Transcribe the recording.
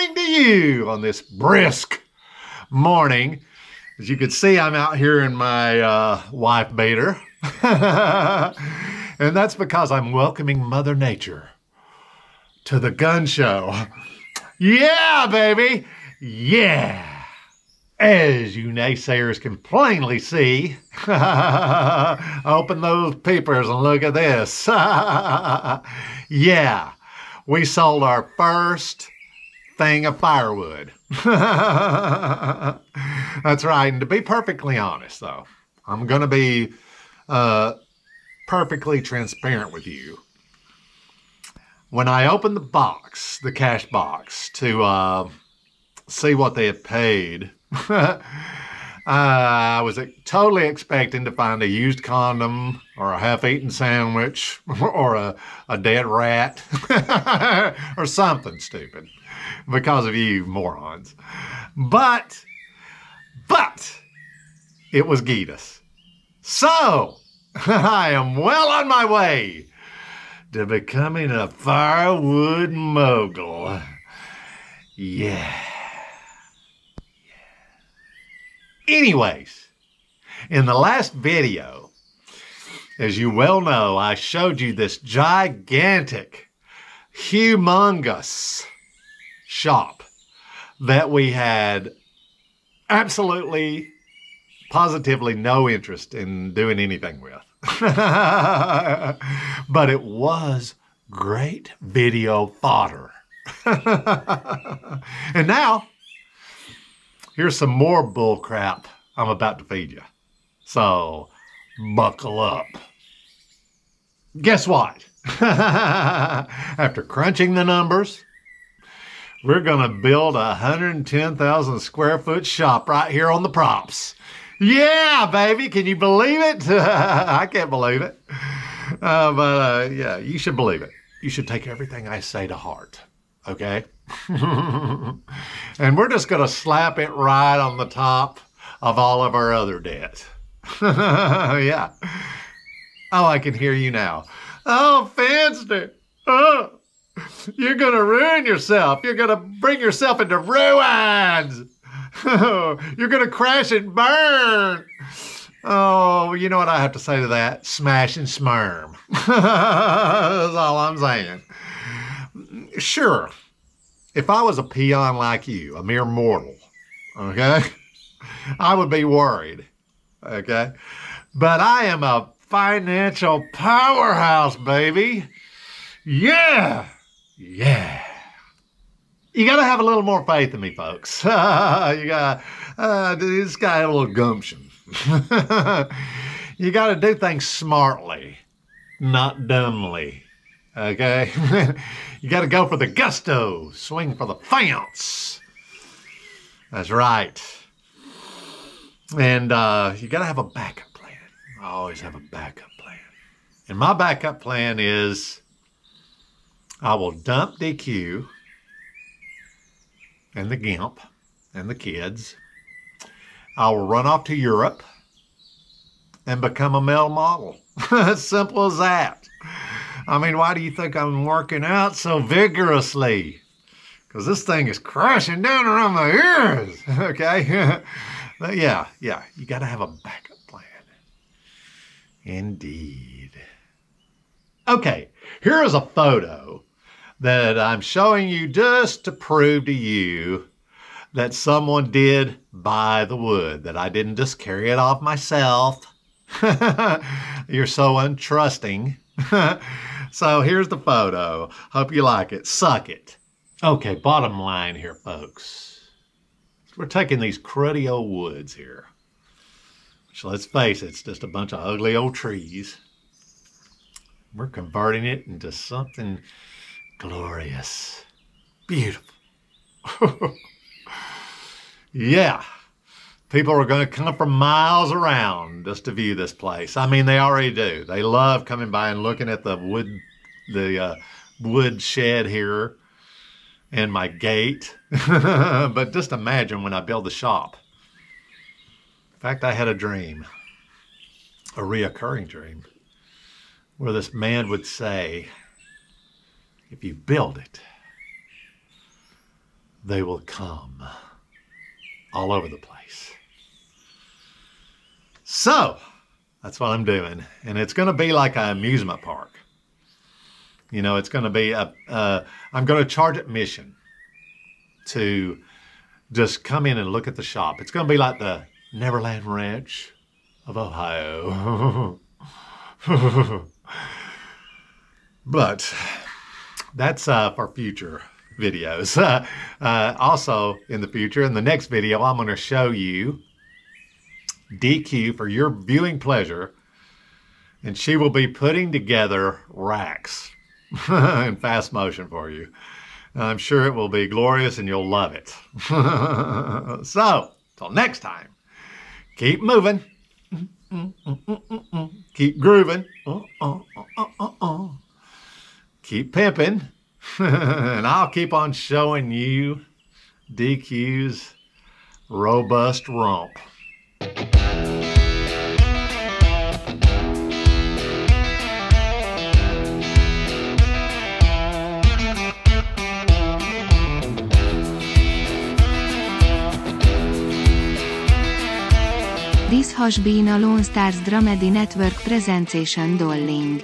you on this brisk morning. As you can see, I'm out here in my uh, wife beater. and that's because I'm welcoming Mother Nature to the gun show. Yeah, baby. Yeah. As you naysayers can plainly see, open those peepers and look at this. yeah, we sold our first thing of firewood. That's right. And to be perfectly honest, though, I'm going to be uh, perfectly transparent with you. When I opened the box, the cash box, to uh, see what they had paid, I was totally expecting to find a used condom or a half eaten sandwich or a, a dead rat or something stupid because of you morons. But, but, it was Gitas. So, I am well on my way to becoming a firewood mogul. Yeah. Anyways, in the last video, as you well know, I showed you this gigantic, humongous shop that we had absolutely, positively no interest in doing anything with. but it was great video fodder. and now, here's some more bull crap I'm about to feed you. So, buckle up. Guess what? After crunching the numbers, we're going to build a 110,000 square foot shop right here on the props. Yeah, baby. Can you believe it? I can't believe it. Uh, but uh, yeah, you should believe it. You should take everything I say to heart okay? and we're just going to slap it right on the top of all of our other debt. yeah. Oh, I can hear you now. Oh, Finster. Oh, you're going to ruin yourself. You're going to bring yourself into ruins. you're going to crash and burn. Oh, you know what I have to say to that? Smash and smirm. That's all I'm saying. Sure, if I was a peon like you, a mere mortal, okay, I would be worried, okay? But I am a financial powerhouse, baby. Yeah, yeah. You got to have a little more faith in me, folks. you got uh, this guy have a little gumption. you got to do things smartly, not dumbly. Okay? you got to go for the gusto, swing for the fence. That's right. And uh, you got to have a backup plan. I always have a backup plan. And my backup plan is I will dump DQ and the GIMP and the kids. I will run off to Europe and become a male model. as simple as that. I mean, why do you think I'm working out so vigorously? Because this thing is crashing down around my ears. okay? but yeah, yeah, you got to have a backup plan. Indeed. Okay, here is a photo that I'm showing you just to prove to you that someone did buy the wood, that I didn't just carry it off myself. You're so untrusting. So here's the photo. Hope you like it. Suck it. Okay, bottom line here, folks. We're taking these cruddy old woods here. Which, let's face it, it's just a bunch of ugly old trees. We're converting it into something glorious, beautiful. yeah, people are going to come from miles around just to view this place. I mean, they already do. They love coming by and looking at the wood, the uh, wood shed here and my gate. but just imagine when I build the shop. In fact, I had a dream, a reoccurring dream, where this man would say, if you build it, they will come all over the place. So, that's what I'm doing. And it's going to be like an amusement park. You know, it's going to be a, uh, I'm going to charge admission to just come in and look at the shop. It's going to be like the Neverland Ranch of Ohio. but that's uh, for future videos. Uh, uh, also, in the future, in the next video, I'm going to show you DQ for your viewing pleasure, and she will be putting together racks in fast motion for you. I'm sure it will be glorious and you'll love it. so, till next time, keep moving. Keep grooving. Keep pimping. and I'll keep on showing you DQ's robust rump. This has been a Lone Stars Dramedy Network presentation Dolling.